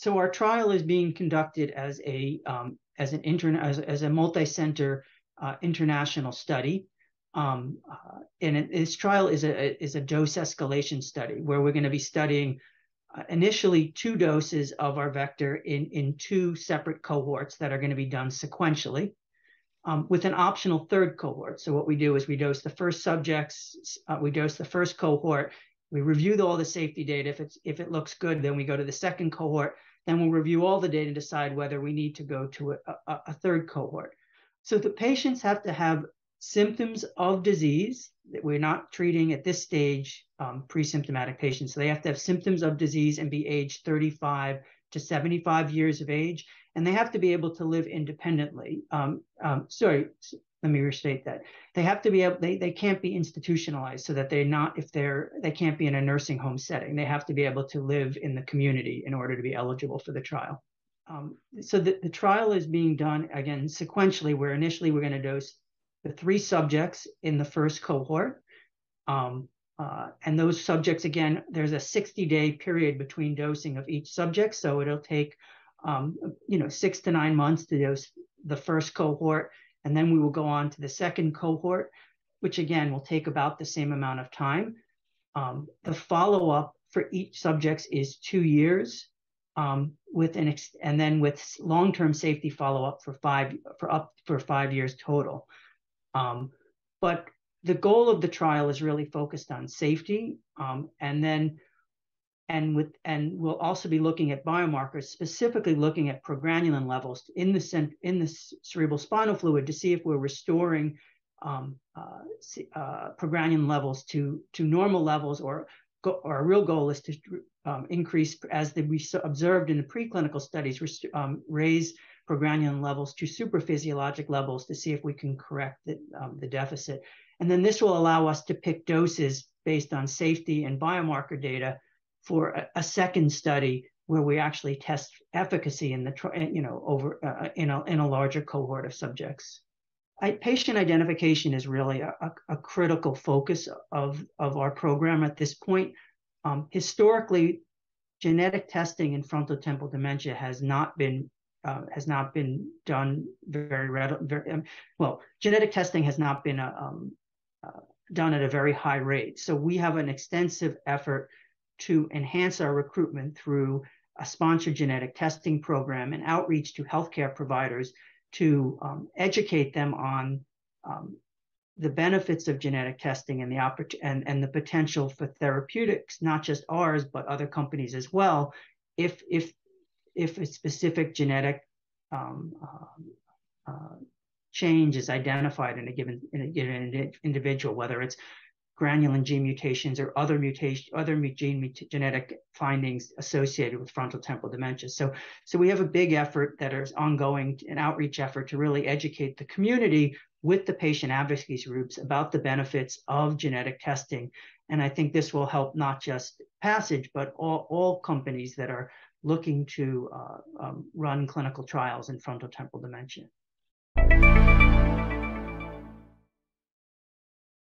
so our trial is being conducted as a um, as an intern as, as a multi-center uh, international study. Um, uh, and it, this trial is a is a dose escalation study where we're going to be studying uh, initially two doses of our vector in in two separate cohorts that are going to be done sequentially. Um, with an optional third cohort. So what we do is we dose the first subjects, uh, we dose the first cohort, we review all the safety data. If it's if it looks good, then we go to the second cohort. Then we'll review all the data and decide whether we need to go to a, a, a third cohort. So the patients have to have symptoms of disease that we're not treating at this stage um, pre-symptomatic patients. So they have to have symptoms of disease and be aged 35 to 75 years of age, and they have to be able to live independently. Um, um, sorry, let me restate that. They have to be able they, they can't be institutionalized so that they're not if they're they can't be in a nursing home setting. They have to be able to live in the community in order to be eligible for the trial. Um, so the, the trial is being done again sequentially. Where initially we're going to dose the three subjects in the first cohort. Um, uh, and those subjects again there's a 60 day period between dosing of each subject. So it'll take um, you know six to nine months to dose the first cohort and then we will go on to the second cohort, which again will take about the same amount of time. Um, the follow up for each subject is two years, um, with an ex- and then with long term safety follow up for five for up for five years total. Um, but the goal of the trial is really focused on safety, um, and then and with and we'll also be looking at biomarkers, specifically looking at progranulin levels in the in the cerebral spinal fluid to see if we're restoring um, uh, uh, progranulin levels to to normal levels, or go, our real goal is to um, increase as the, we observed in the preclinical studies, um, raise progranulin levels to supraphysiologic levels to see if we can correct the, um, the deficit. And then this will allow us to pick doses based on safety and biomarker data for a, a second study where we actually test efficacy in the you know over uh, in a in a larger cohort of subjects. I, patient identification is really a, a, critical focus of of our program at this point. Um, historically, genetic testing in frontal frontotemporal dementia has not been uh, has not been done very, very um, well. Genetic testing has not been uh, um, uh, done at a very high rate. So we have an extensive effort to enhance our recruitment through a sponsored genetic testing program and outreach to healthcare providers to um, educate them on um, the benefits of genetic testing and the oppor- and, and the potential for therapeutics, not just ours, but other companies as well, if if if a specific genetic um, uh, uh, change is identified in a given in a given individual, whether it's granulin gene mutations or other mutation, other gene genetic findings associated with frontotemporal dementia. So, so we have a big effort that is ongoing, an outreach effort to really educate the community with the patient advocacy groups about the benefits of genetic testing. And I think this will help not just Passage, but all, all companies that are looking to uh, um, run clinical trials in frontal frontotemporal dementia.